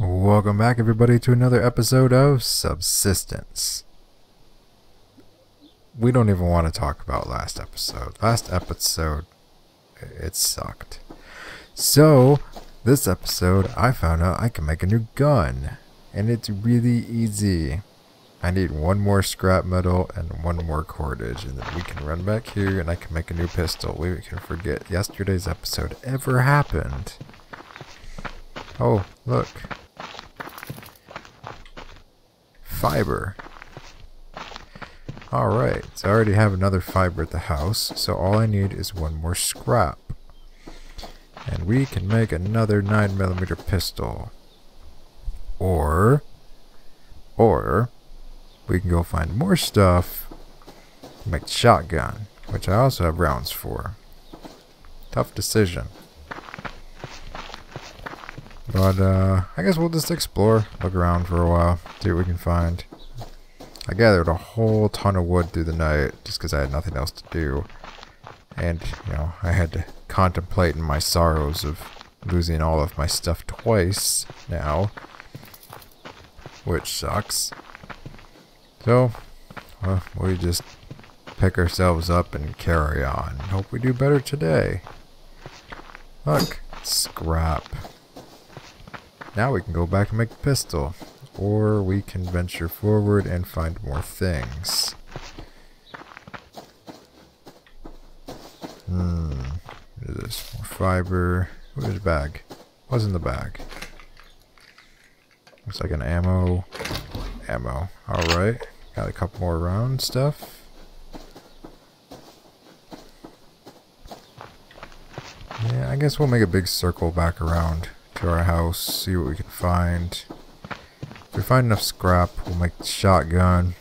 Welcome back, everybody, to another episode of Subsistence. We don't even want to talk about last episode. Last episode, it sucked. So, this episode, I found out I can make a new gun. And it's really easy. I need one more scrap metal and one more cordage, and then we can run back here and I can make a new pistol. We can forget yesterday's episode ever happened. Oh, look. Fiber. Alright, so I already have another fiber at the house, so all I need is one more scrap. And we can make another 9mm pistol. Or, or, we can go find more stuff, make shotgun, which I also have rounds for. Tough decision. But, uh, I guess we'll just explore, look around for a while, see what we can find. I gathered a whole ton of wood through the night just because I had nothing else to do. And, you know, I had to contemplate in my sorrows of losing all of my stuff twice now. Which sucks. So, well, we just pick ourselves up and carry on. Hope we do better today. Look, scrap. Now we can go back and make the pistol. Or we can venture forward and find more things. Hmm. What is this? More fiber. Where's the bag? What's in the bag? Looks like an ammo. Ammo. Alright. Got a couple more round stuff. Yeah, I guess we'll make a big circle back around to our house, see what we can find. If we find enough scrap, we'll make the shotgun.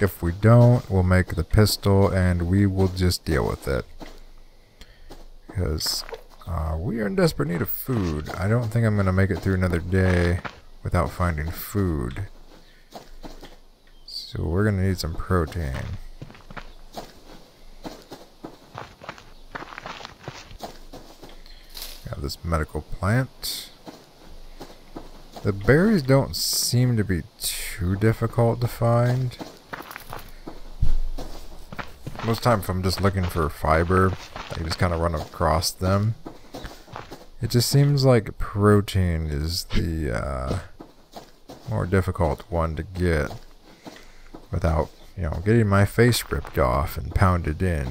If we don't, we'll make the pistol and we will just deal with it. Because uh, we are in desperate need of food. I don't think I'm going to make it through another day without finding food. So we're going to need some protein. This medical plant. The berries don't seem to be too difficult to find. Most time if I'm just looking for fiber, I just kind of run across them. It just seems like protein is the uh, more difficult one to get without, you know, getting my face ripped off and pounded in.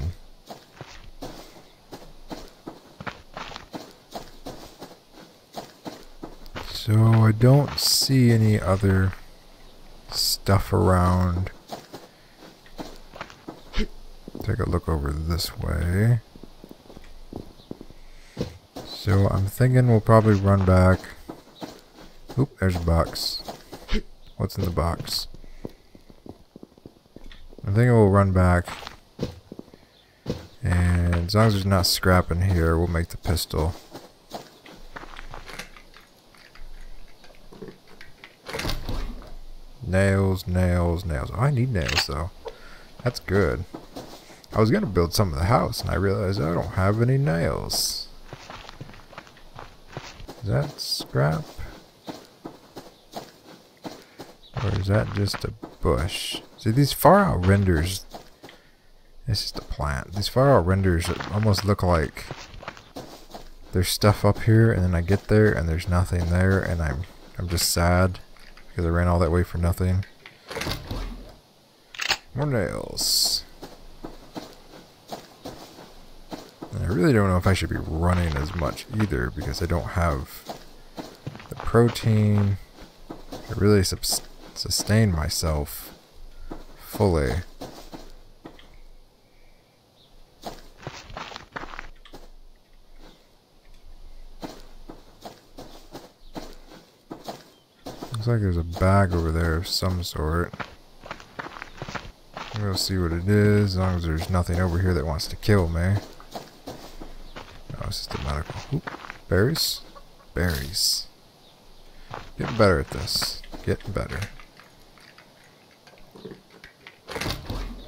So I don't see any other stuff around. Take a look over this way. So I'm thinking we'll probably run back. Oop, there's a box. What's in the box? I think we'll run back. And as long as there's not scrap in here, we'll make the pistol. Nails, nails, nails. Oh, I need nails though. That's good. I was gonna build some of the house and I realized I don't have any nails. Is that scrap? Or is that just a bush? See, these far out renders... It's just a plant. These far out renders almost look like there's stuff up here and then I get there and there's nothing there and I'm I'm just sad because I ran all that way for nothing. More nails. And I really don't know if I should be running as much either because I don't have the protein to really sustain myself fully. Looks like there's a bag over there of some sort. We'll see what it is, as long as there's nothing over here that wants to kill me. Oh, it's just a medical. Oop, berries? Berries. Getting better at this. Getting better.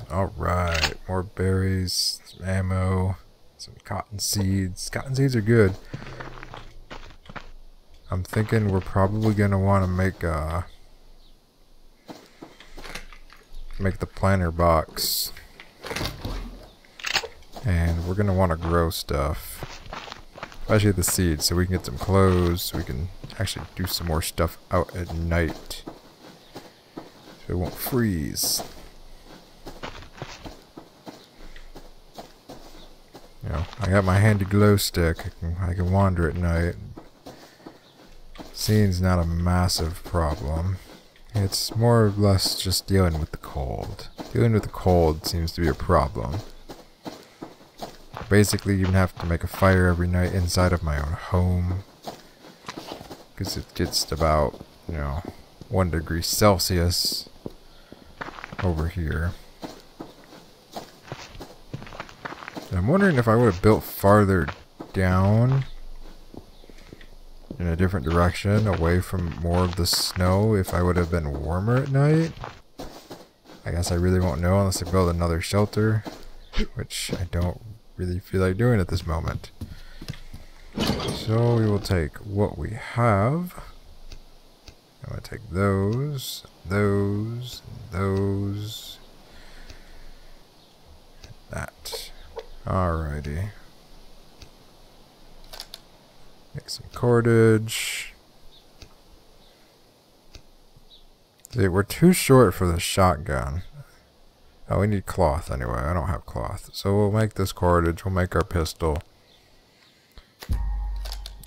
Alright, more berries, some ammo, some cotton seeds. Cotton seeds are good. I'm thinking we're probably going to want to make uh make the planter box. And we're going to want to grow stuff. Especially the seeds so we can get some clothes so we can actually do some more stuff out at night. So it won't freeze. You know, I got my handy glow stick. I can, I can wander at night. Seeing's not a massive problem. It's more or less just dealing with the cold. Dealing with the cold seems to be a problem. Basically, you have to make a fire every night inside of my own home. Because it gets about, you know, 1 degree Celsius over here. And I'm wondering if I would have built farther down in a different direction, away from more of the snow, if I would have been warmer at night. I guess I really won't know unless I build another shelter, which I don't really feel like doing at this moment. So we will take what we have. I'm going to take those, those, those, that. Alrighty. Make some cordage. See, we're too short for the shotgun. Oh, we need cloth anyway. I don't have cloth. So we'll make this cordage. We'll make our pistol.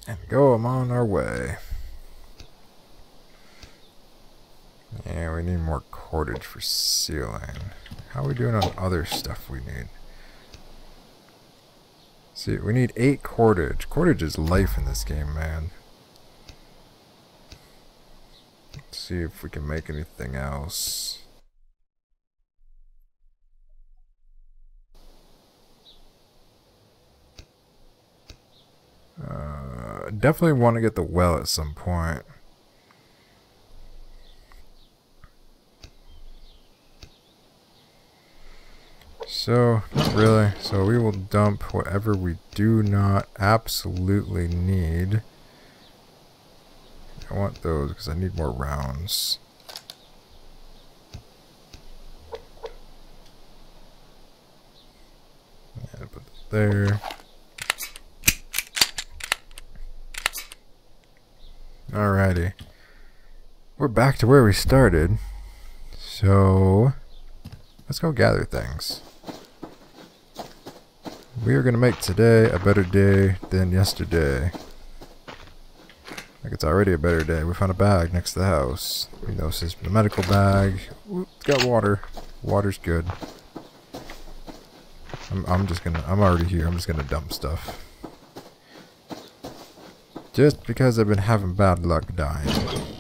And go on our way. Yeah, we need more cordage for ceiling. How are we doing on other stuff we need? See, we need eight cordage. Cordage is life in this game, man. Let's see if we can make anything else. Uh, definitely want to get the well at some point. So, not really. So we will dump whatever we do not absolutely need. I want those because I need more rounds. Yeah, put there. Alrighty. We're back to where we started. So, let's go gather things. We are going to make today a better day than yesterday. Like it's already a better day. We found a bag next to the house. We know this is the medical bag. Ooh, it's got water. Water's good. I'm, I'm just gonna, I'm already here. I'm just gonna dump stuff. Just because I've been having bad luck dying.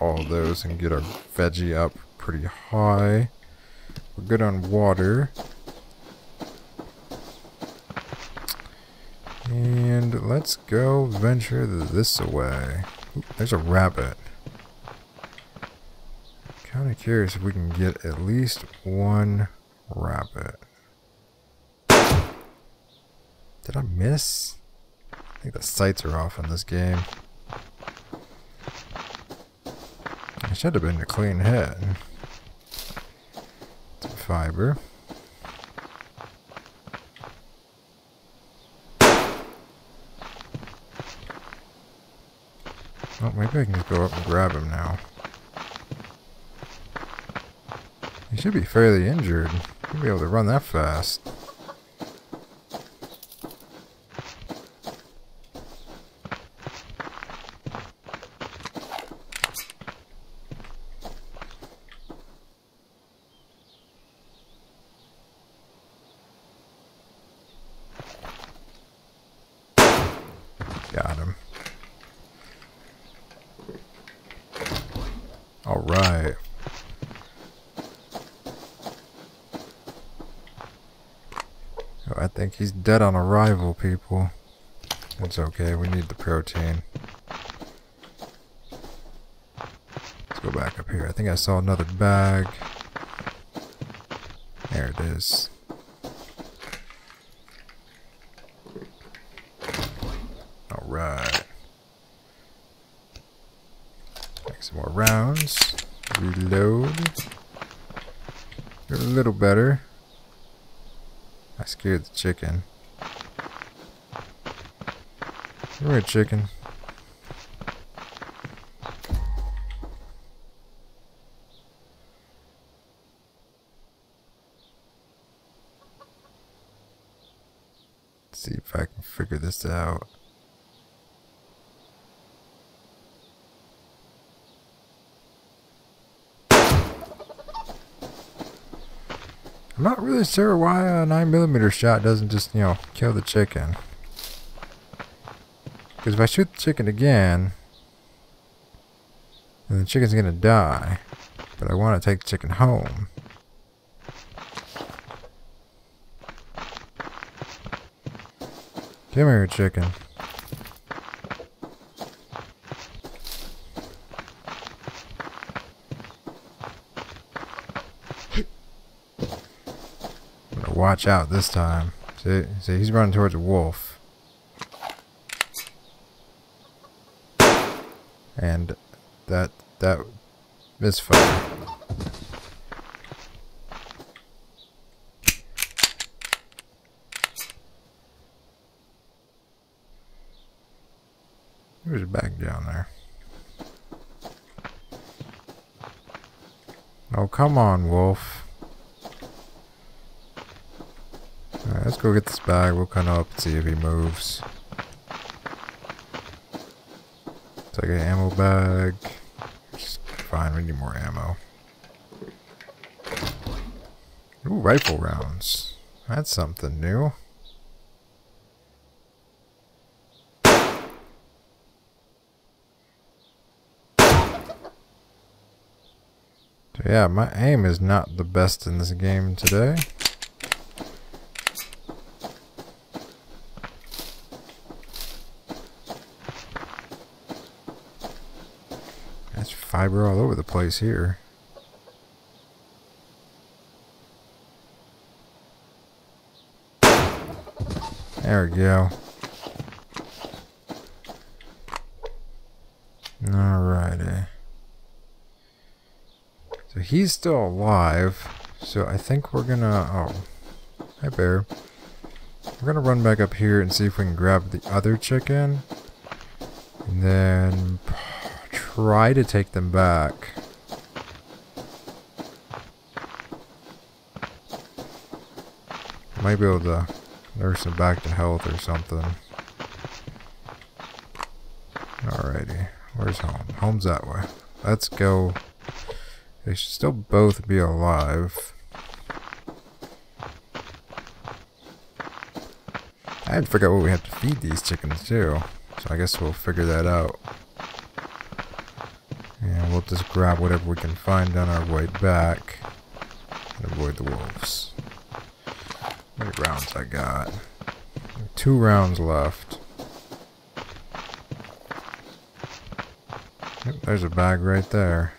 All those and get our veggie up pretty high. We're good on water. And let's go venture this away. There's a rabbit. Kind of curious if we can get at least one rabbit. Did I miss? I think the sights are off in this game. Should have been a clean. Some fiber. Oh, maybe I can just go up and grab him now. He should be fairly injured. He'll be able to run that fast. Got him. Alright. Oh, I think he's dead on arrival, people. It's okay, we need the protein. Let's go back up here. I think I saw another bag. There it is. Alright. Make some more rounds. Reload. You're a little better. I scared the chicken. Here, chicken. see if I can figure this out. I'm not really sure why a 9mm shot doesn't just, you know, kill the chicken. Because if I shoot the chicken again, then the chicken's gonna die. But I want to take the chicken home. Come here, chicken. watch out this time. See, see, he's running towards a wolf. And that that misfire. There's a bag down there. Oh, come on, wolf. Alright, let's go get this bag. We'll come up and see if he moves. Take an ammo bag. Fine, we need more ammo. Ooh, rifle rounds. That's something new. yeah, my aim is not the best in this game today. There's fiber all over the place here. There we go. Alrighty. So he's still alive. So I think we're gonna... Oh. Hi, bear. We're gonna run back up here and see if we can grab the other chicken. And then try to take them back. Might be able to nurse them back to health or something. Alrighty. Where's home? Home's that way. Let's go they should still both be alive. I had to figure out what we have to feed these chickens too. So I guess we'll figure that out. And we'll just grab whatever we can find on our way back. And avoid the wolves. How many rounds I got? Two rounds left. There's a bag right there.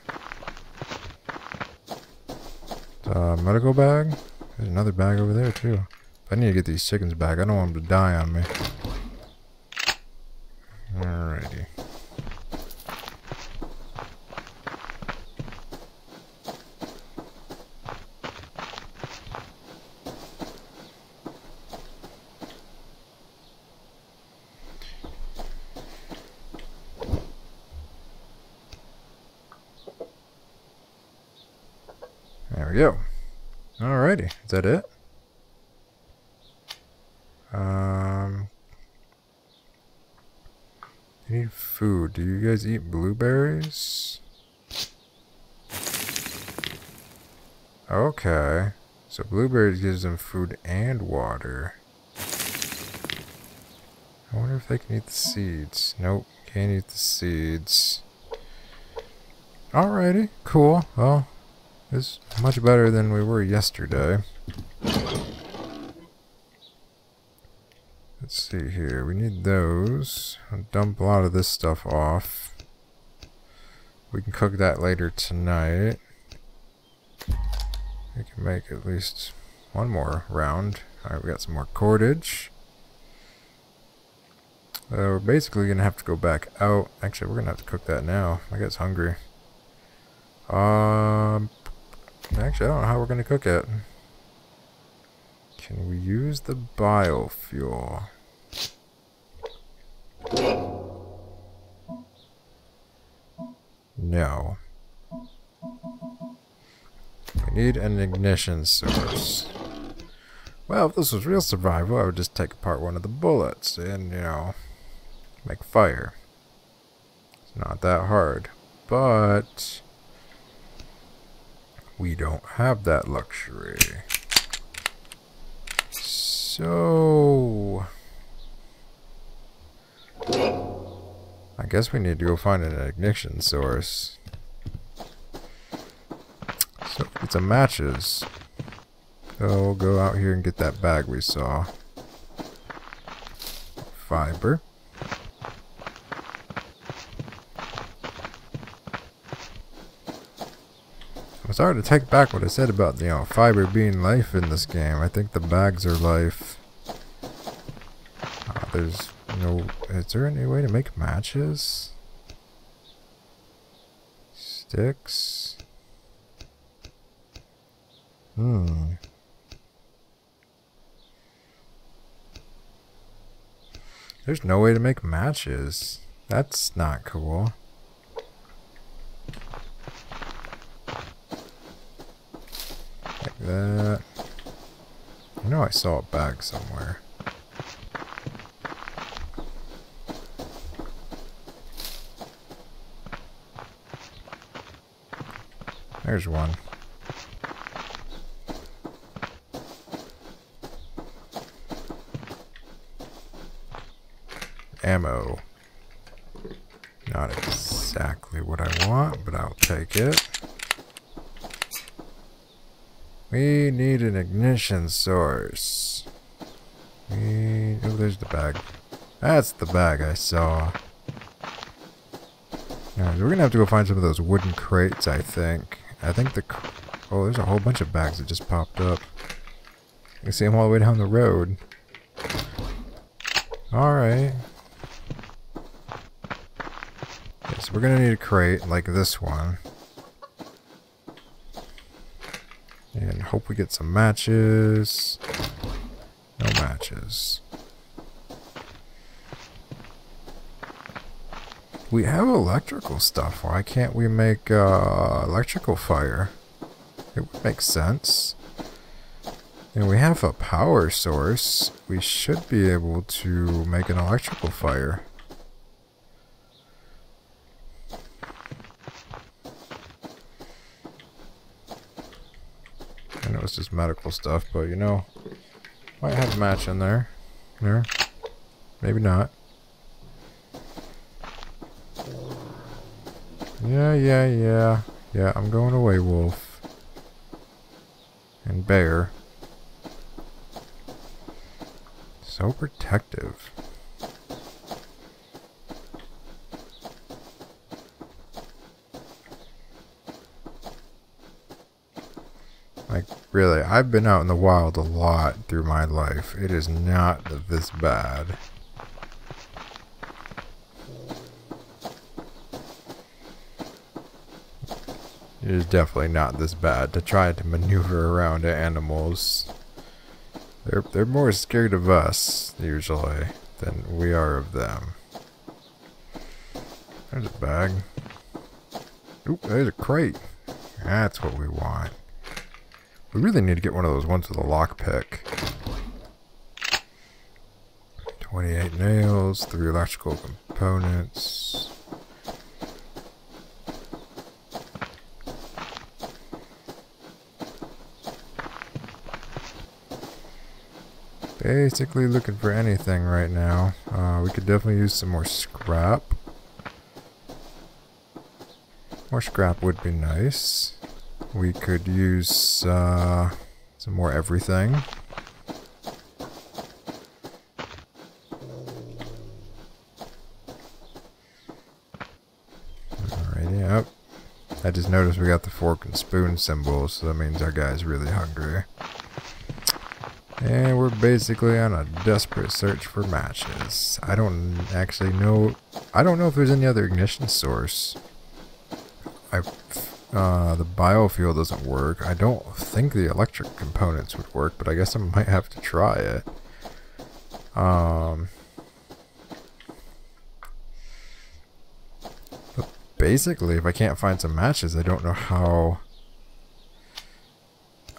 Uh, medical bag. There's another bag over there too. I need to get these chickens back. I don't want them to die on me. Alrighty. There we go. Alrighty, is that it? Um, I need food. Do you guys eat blueberries? Okay. So blueberries gives them food and water. I wonder if they can eat the seeds. Nope, can't eat the seeds. Alrighty, cool. Well, it's much better than we were yesterday. Let's see here. We need those. I'll dump a lot of this stuff off. We can cook that later tonight. We can make at least one more round. Alright, we got some more cordage. Uh, we're basically going to have to go back out. Actually, we're going to have to cook that now. I get hungry. Um, actually, I don't know how we're going to cook it. Can we use the biofuel? No. We need an ignition source. Well, if this was real survival, I would just take apart one of the bullets and, you know, make fire. It's not that hard. But we don't have that luxury. So I guess we need to go find an ignition source. So it's a matches. So we'll go out here and get that bag we saw. Fiber. Sorry to take back what I said about, you know, fiber being life in this game. I think the bags are life. Uh, there's no... Is there any way to make matches? Sticks? Hmm. There's no way to make matches. That's not cool. That. I know I saw a bag somewhere. There's one. ammo. Not exactly what I want, but I'll take it. We need an ignition source. We, oh, there's the bag. That's the bag I saw. We're gonna have to go find some of those wooden crates, I think. I think the... Oh, there's a whole bunch of bags that just popped up. You can see them all the way down the road. Alright. So we're gonna need a crate like this one. And hope we get some matches. No matches. We have electrical stuff. Why can't we make uh, electrical fire? It would make sense. And we have a power source. We should be able to make an electrical fire. it's just medical stuff, but you know, might have a match in there. There. Maybe not. Yeah, yeah, yeah. Yeah, I'm going away, wolf. And bear. So protective. Really, I've been out in the wild a lot through my life. It is not this bad. It is definitely not this bad to try to maneuver around animals. They're, they're more scared of us, usually, than we are of them. There's a bag. Oop, there's a crate. That's what we want. We really need to get one of those ones with a lockpick. 28 nails, 3 electrical components. Basically looking for anything right now. Uh, we could definitely use some more scrap. More scrap would be nice. We could use uh, some more everything. I just noticed we got the fork and spoon symbols, so that means our guy's really hungry. And we're basically on a desperate search for matches. I don't actually know... I don't know if there's any other ignition source. I, uh, the biofuel doesn't work. I don't think the electric components would work, but I guess I might have to try it. Um... But basically, if I can't find some matches, I don't know how...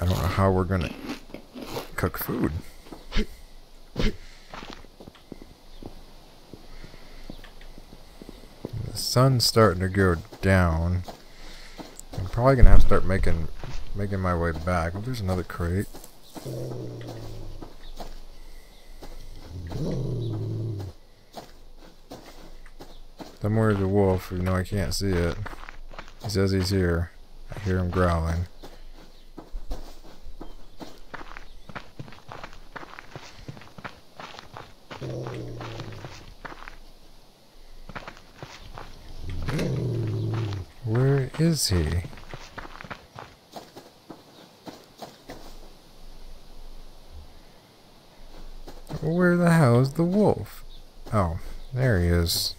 I don't know how we're gonna cook food. The sun's starting to go down. Probably gonna have to start making making my way back. Oh, there's another crate. Somewhere's a wolf, even though I can't see it. He says he's here. I hear him growling. Where is he? Where the wolf? Oh, there he is.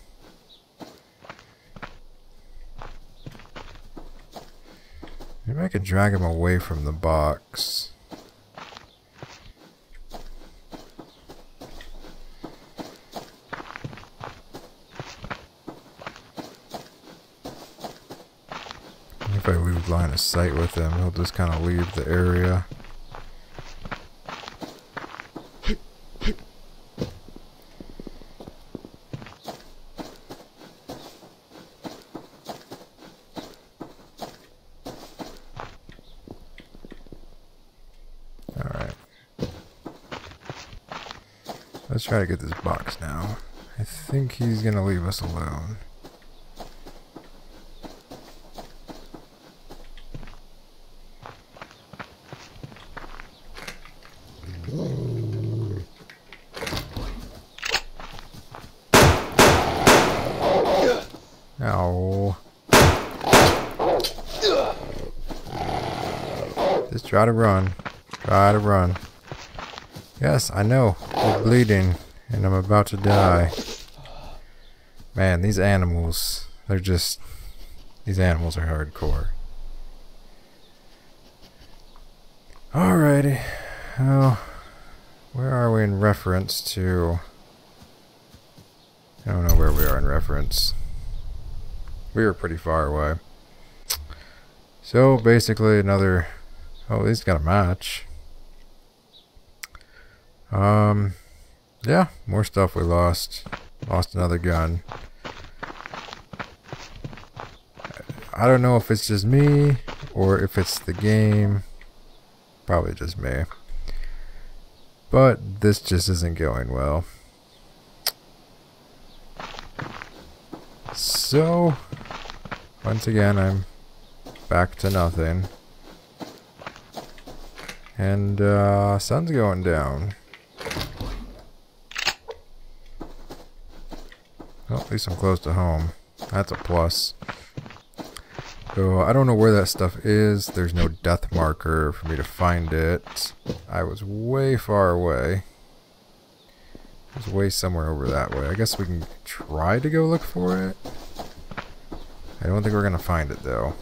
Maybe I could drag him away from the box. If I lose line of sight with him, he'll just kind of leave the area. Try to get this box now. I think he's to leave us alone. No. Just try to run. Try to run. Yes, I know. You're bleeding, and I'm about to die. Man, these animals, they're just... These animals are hardcore. Alrighty. Well, where are we in reference to... I don't know where we are in reference. We were pretty far away. So, basically another... Oh, he's got a match. Um, yeah, more stuff we lost. Lost another gun. I don't know if it's just me or if it's the game. Probably just me. But this just isn't going well. So, once again, I'm back to nothing. And, uh, sun's going down. At least I'm close to home. That's a plus. So, I don't know where that stuff is. There's no death marker for me to find it. I was way far away. It was way somewhere over that way. I guess we can try to go look for it. I don't think we're going to find it, though.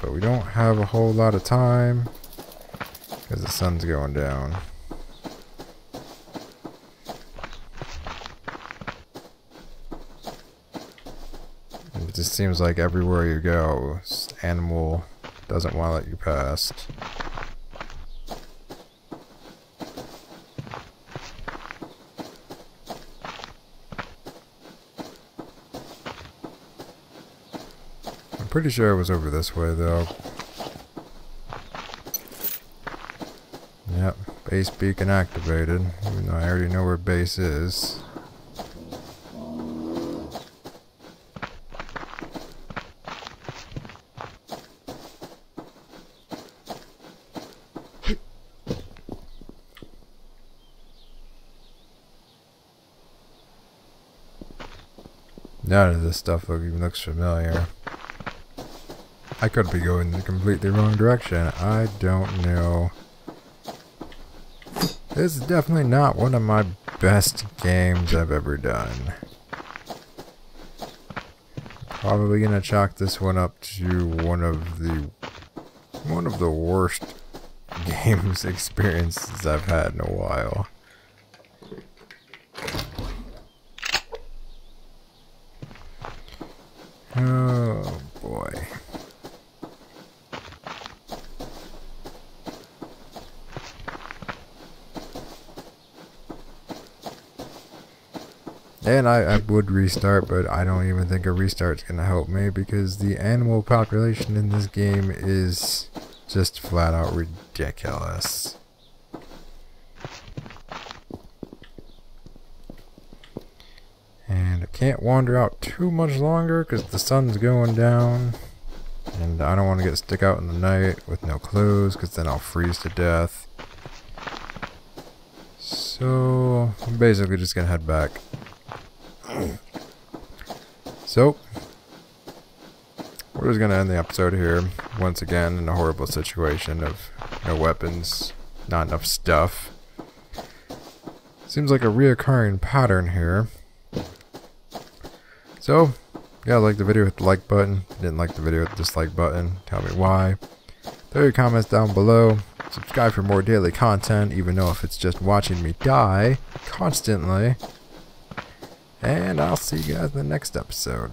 But we don't have a whole lot of time. Because the sun's going down. It just seems like everywhere you go, animal doesn't want to let you past. I'm pretty sure it was over this way though. Yep, base beacon activated, even though I already know where base is. None of this stuff even looks familiar. I could be going in the completely wrong direction. I don't know. This is definitely not one of my best games I've ever done. Probably gonna chalk this one up to one of the one of the worst games experiences I've had in a while. Oh boy. And I, I would restart, but I don't even think a restart's gonna help me because the animal population in this game is just flat out ridiculous. And I can't wander out too much longer because the sun's going down. And I don't want to get stuck out in the night with no clothes because then I'll freeze to death. So I'm basically just going to head back. So, we're just going to end the episode here. Once again, in a horrible situation of no weapons, not enough stuff. Seems like a reoccurring pattern here. So, yeah, like the video, hit the like button. Didn't like the video, hit the dislike button. Tell me why. Throw your comments down below. Subscribe for more daily content, even though if it's just watching me die constantly. And I'll see you guys in the next episode.